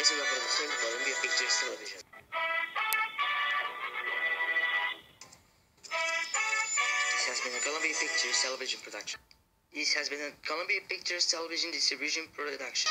Es una producción de Columbia Pictures Television. This has been a Columbia Pictures Television production. This has been a Columbia Pictures television distribution production.